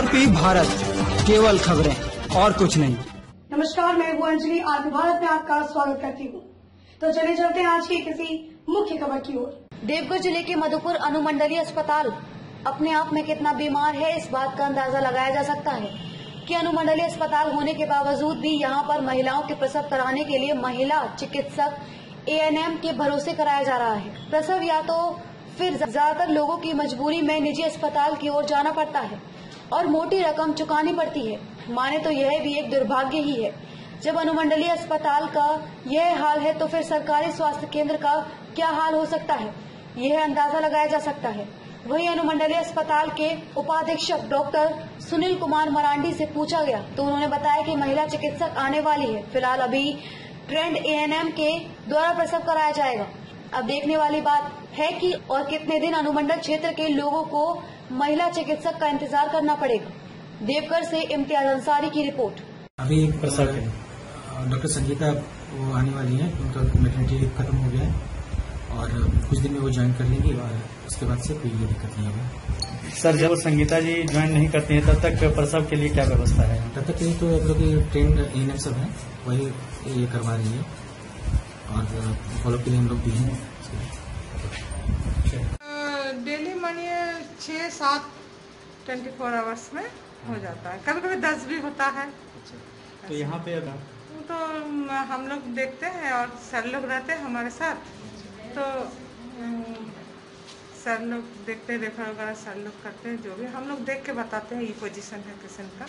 RP Bharat केवल खबरें और कुछ नहीं। नमस्कार मैं हूँ अंजलि। आरपी भारत में आपका स्वागत करती हूँ। तो चले चलते हैं आज की किसी मुख्य खबर की ओर। देवघर ज़िले के मधुपुर अनुमंडलीय अस्पताल अपने आप में कितना बीमार है इस बात का अंदाज़ा लगाया जा सकता है कि अनुमंडलीय अस्पताल होने के बावजूद भी यहाँ पर महिलाओं के प्रसव कराने के लिए महिला चिकित्सक एएनएम के भरोसे कराया जा रहा है। प्रसव या तो फिर ज़्यादातर लोगों की मजबूरी में निजी अस्पताल की ओर जाना पड़ता है। और मोटी रकम चुकानी पड़ती है। माने तो यह भी एक दुर्भाग्य ही है। जब अनुमंडलीय अस्पताल का यह हाल है तो फिर सरकारी स्वास्थ्य केंद्र का क्या हाल हो सकता है? यह अंदाज़ा लगाया जा सकता है। वहीं अनुमंडलीय अस्पताल के उपाधीक्षक डॉक्टर सुनील कुमार मरांडी से पूछा गया तो उन्होंने बताया कि महिला चिकित्सक आने वाली है। फ़िलहाल अभी ट्रेंड एएनएम के द्वारा प्रसव कराया जाएगा। अब देखने वाली बात है कि और कितने दिन अनुमंडल क्षेत्र के लोगों को महिला चिकित्सक का इंतज़ार करना पड़ेगा। देवघर से इम्तियाज़ अंसारी की रिपोर्ट। अभी प्रसव है। डॉक्टर संगीता वो आने वाली है। उनका मेटर्निटी खत्म हो गया है। और कुछ दिन में वो ज्वाइन कर लेंगी और उसके बाद से कोई ये दिक्कत नहीं होगी। सर जब संगीता जी ज्वाइन नहीं करती हैं तब तक प्रसव के लिए क्या व्यवस्था है? तब तक के लिए तो हम लोग की ट्रेंड एन सब है। वही ये करवा रही है। और फॉलो के लिए हम लोग भी हैं डेली मानिए छः सात ट्वेंटी फोर आवर्स में हो जाता है। कभी कभी दस भी होता है। तो यहाँ पे अगर तो हम लोग देखते हैं और सर लोग रहते हैं हमारे साथ। तो सर लोग देखते हैं रेफर वगैरह सर लोग करते हैं जो भी। हम लोग देख के बताते हैं ये पोजीशन है पेशेंट का।